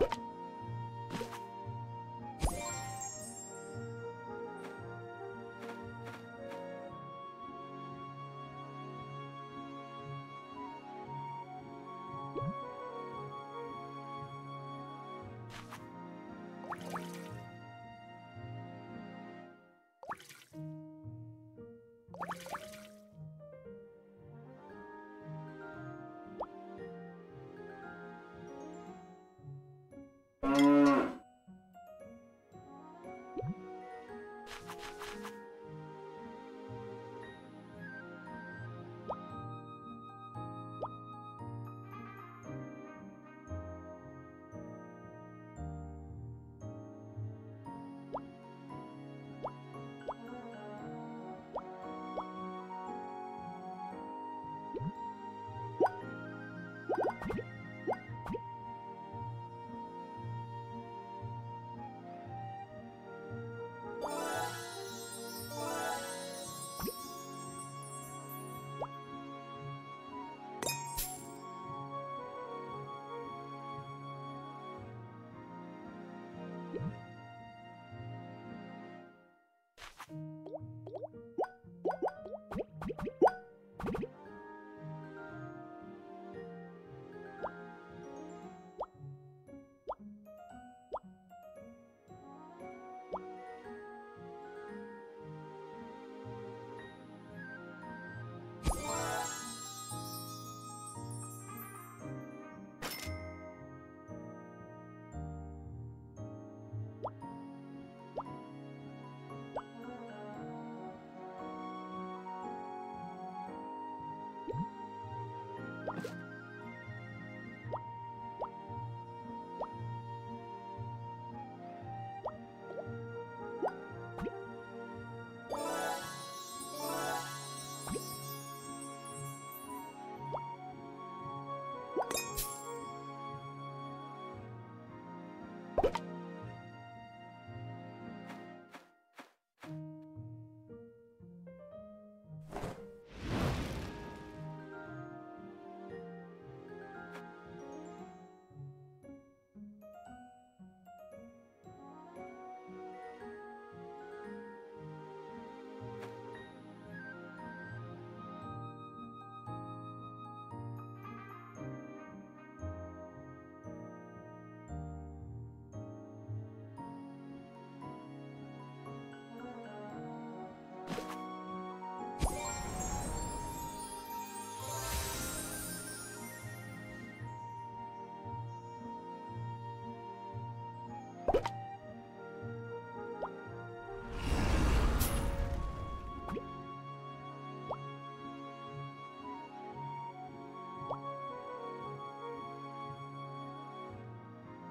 you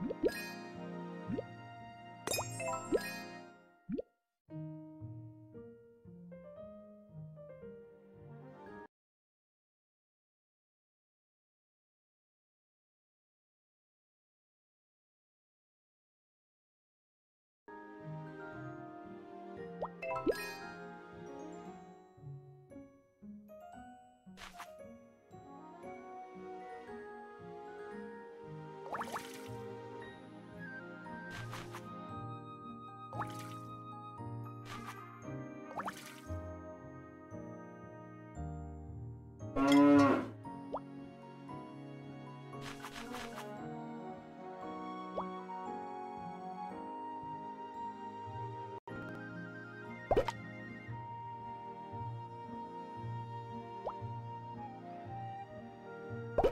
you you